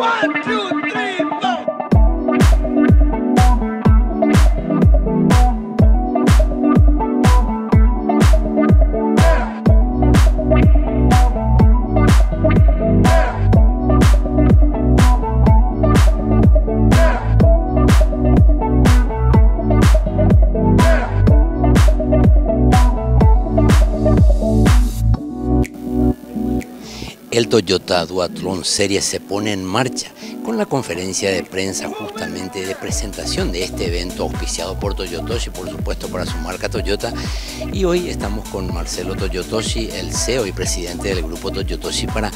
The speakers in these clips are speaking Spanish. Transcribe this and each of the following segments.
One, two, three. El Toyota Duathlon Series se pone en marcha con la conferencia de prensa justamente de presentación de este evento auspiciado por Toyotoshi, por supuesto para su marca Toyota. Y hoy estamos con Marcelo Toyotoshi, el CEO y presidente del grupo Toyotoshi, para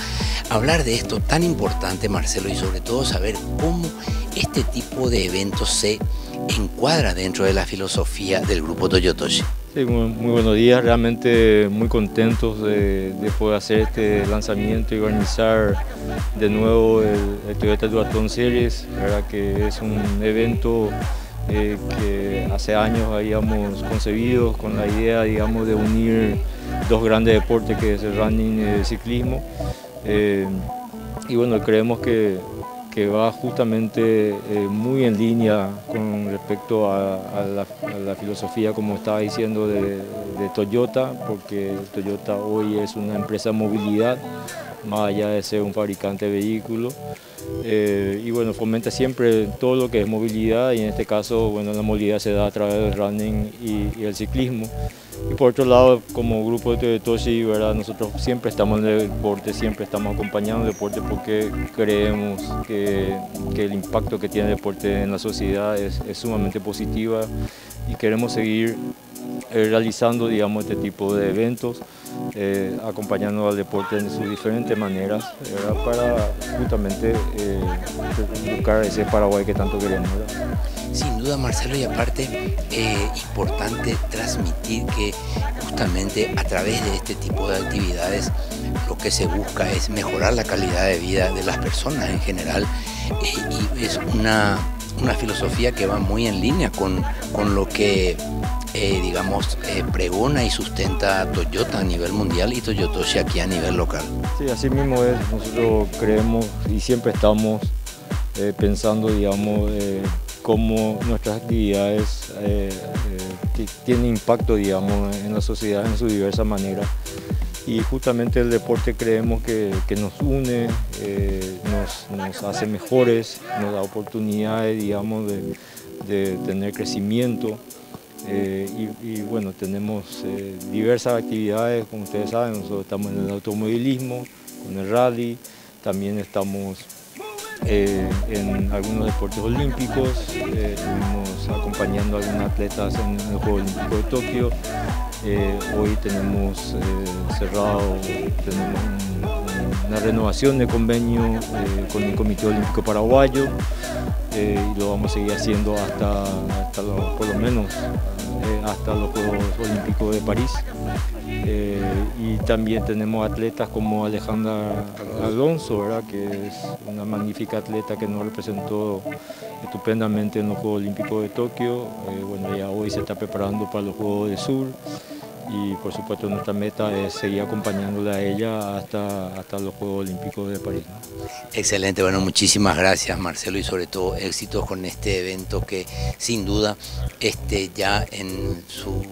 hablar de esto tan importante, Marcelo, y sobre todo saber cómo este tipo de eventos se encuadra dentro de la filosofía del grupo Toyotoshi. Muy, buenos días, realmente muy contentos de, poder hacer este lanzamiento y organizar de nuevo el, Toyota Duathlon Series, que es un evento eh, que hace años habíamos concebido con la idea digamos, de unir dos grandes deportes que es el running y el ciclismo. Eh, y bueno, creemos que que va justamente eh, muy en línea con respecto a, la, filosofía, como estaba diciendo, de, Toyota, porque Toyota hoy es una empresa de movilidad, más allá de ser un fabricante de vehículos. Eh, y bueno, fomenta siempre todo lo que es movilidad y en este caso, bueno, la movilidad se da a través del running y el ciclismo. Y por otro lado, como grupo de Toshi, ¿verdad? nosotros siempre estamos en el deporte, siempre estamos acompañando el deporte porque creemos que, que el impacto que tiene el deporte en la sociedad es, es sumamente positiva y queremos seguir eh, realizando digamos, este tipo de eventos, eh, acompañando al deporte en sus diferentes maneras para justamente eh, buscar ese Paraguay que tanto queremos. Sin duda, Marcelo, y aparte, eh, importante transmitir que justamente a través de este tipo de actividades lo que se busca es mejorar la calidad de vida de las personas en general eh, y es una, filosofía que va muy en línea con, con lo que eh, digamos, pregona y sustenta Toyota a nivel mundial y Toyotoshi aquí a nivel local. Sí, así mismo es. Nosotros creemos y siempre estamos pensando, digamos, cómo nuestras actividades eh, eh, tienen impacto digamos, en la sociedad en su diversas maneras. Y justamente el deporte creemos que, nos une, eh, nos, hace mejores, nos da oportunidades digamos, de, tener crecimiento. Y, bueno, tenemos diversas actividades, como ustedes saben, nosotros estamos en el automovilismo, con el rally, también estamos eh, en algunos deportes olímpicos, eh, estuvimos acompañando a algunos atletas en el Juego Olímpico de Tokio. Eh, hoy tenemos cerrado, tenemos una renovación de convenio con el Comité Olímpico Paraguayo y lo vamos a seguir haciendo hasta, por lo menos hasta los Juegos Olímpicos de París. Eh, y también tenemos atletas como Alejandra Alonso, ¿verdad? que es una magnífica atleta que nos representó estupendamente en los Juegos Olímpicos de Tokio. Eh, bueno, ya hoy se está preparando para los Juegos del Sur y por supuesto nuestra meta es seguir acompañándola a ella hasta, hasta los Juegos Olímpicos de París. Excelente, bueno, muchísimas gracias Marcelo y sobre todo éxitos con este evento que sin duda este, ya en su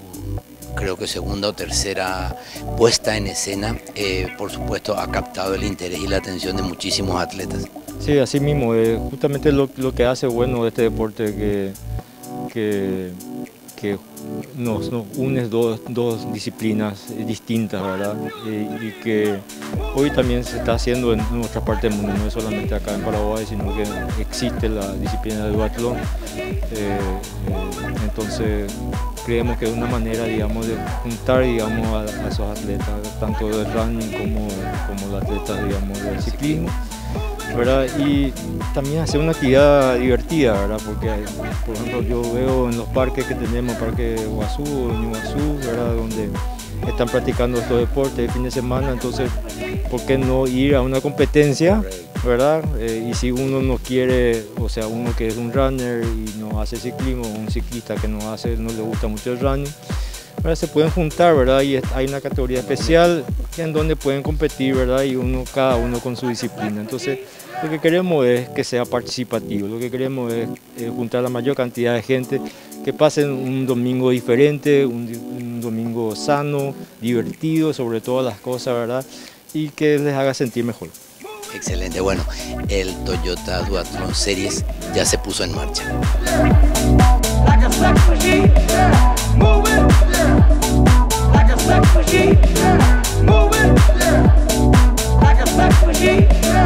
creo que segunda o tercera puesta en escena, eh, por supuesto ha captado el interés y la atención de muchísimos atletas. Sí, así mismo, eh, justamente lo, que hace bueno este deporte que, que, que nos, une dos, disciplinas distintas, ¿verdad? Y, que hoy también se está haciendo en nuestra parte del mundo, no es solamente acá en Paraguay, sino que existe la disciplina del duatlón. Eh, entonces creemos que es una manera digamos, de juntar digamos, a, esos atletas, tanto del running como, como los atletas digamos, del ciclismo. ¿Verdad? Y también hacer una actividad divertida, ¿verdad? Porque, por ejemplo, yo veo en los parques que tenemos, Parque Guazú o Guazú, ¿verdad? Donde están practicando estos deportes el fin de semana, entonces, ¿por qué no ir a una competencia ¿verdad? Eh, y si uno no quiere, o sea, uno que es un runner y no hace ciclismo, un ciclista que no hace, no le gusta mucho el running, ¿verdad? se pueden juntar, ¿verdad? Y hay una categoría especial en donde pueden competir, ¿verdad? Y uno, cada uno con su disciplina. Entonces, lo que queremos es que sea participativo, lo que queremos es eh, juntar la mayor cantidad de gente, que pasen un domingo diferente, un, domingo sano, divertido, sobre todas las cosas, ¿verdad? Y que les haga sentir mejor. Excelente, bueno, el Toyota Duathlon Series ya se puso en marcha. like a sex machine, moving. Like a sex machine.